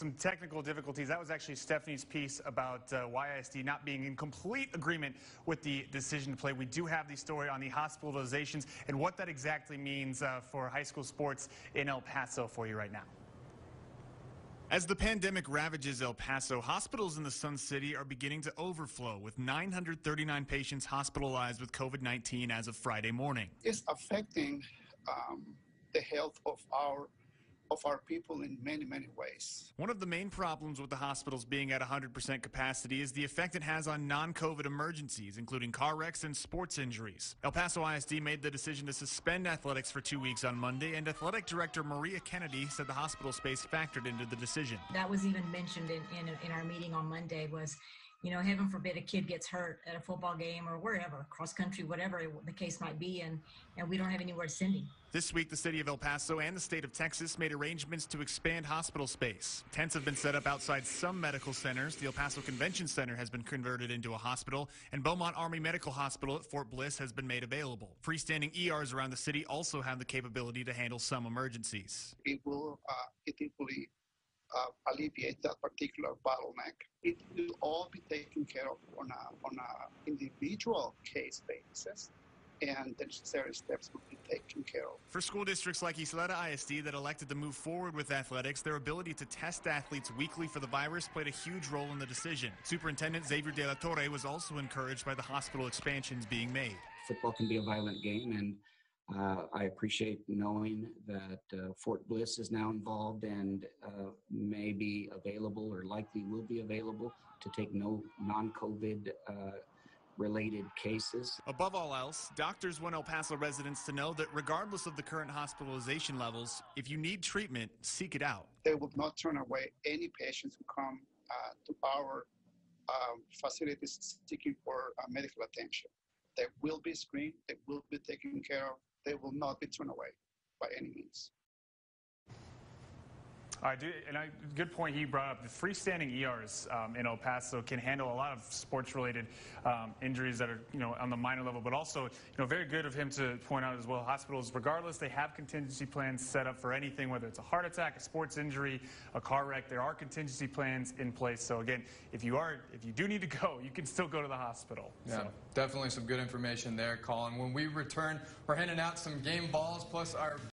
some technical difficulties. That was actually Stephanie's piece about uh, YISD not being in complete agreement with the decision to play. We do have the story on the hospitalizations and what that exactly means uh, for high school sports in El Paso for you right now. As the pandemic ravages El Paso, hospitals in the Sun City are beginning to overflow with 939 patients hospitalized with COVID 19 as of Friday morning. It's affecting um, the health of our of our people in many, many ways. One of the main problems with the hospitals being at 100% capacity is the effect it has on non COVID emergencies, including car wrecks and sports injuries. El Paso ISD made the decision to suspend athletics for two weeks on Monday, and Athletic Director Maria Kennedy said the hospital space factored into the decision. That was even mentioned in, in, in our meeting on Monday was you know, heaven forbid a kid gets hurt at a football game or wherever, cross country, whatever the case might be, and, and we don't have anywhere to send him. This week, the city of El Paso and the state of Texas made arrangements to expand hospital space. Tents have been set up outside some medical centers. The El Paso Convention Center has been converted into a hospital, and Beaumont Army Medical Hospital at Fort Bliss has been made available. Freestanding ERs around the city also have the capability to handle some emergencies. It will uh, equally uh, alleviate that particular bottleneck. It will all be taken care of on a on a individual case basis, and the necessary steps will be taken care of. For school districts like Ysleta ISD that elected to move forward with athletics, their ability to test athletes weekly for the virus played a huge role in the decision. Superintendent Xavier De La Torre was also encouraged by the hospital expansions being made. Football can be a violent game, and uh, I appreciate knowing that uh, Fort Bliss is now involved and uh, may be available or likely will be available to take no non-COVID uh, related cases. Above all else, doctors want El Paso residents to know that regardless of the current hospitalization levels, if you need treatment, seek it out. They will not turn away any patients who come uh, to our um, facilities seeking for uh, medical attention. They will be screened, they will be taken care of, they will not be turned away by any means. I do, and I, good point he brought up. The freestanding ERs um, in El Paso can handle a lot of sports-related um, injuries that are, you know, on the minor level, but also, you know, very good of him to point out as well. Hospitals, regardless, they have contingency plans set up for anything, whether it's a heart attack, a sports injury, a car wreck. There are contingency plans in place. So again, if you are, if you do need to go, you can still go to the hospital. Yeah, so. definitely some good information there, Colin. When we return, we're handing out some game balls plus our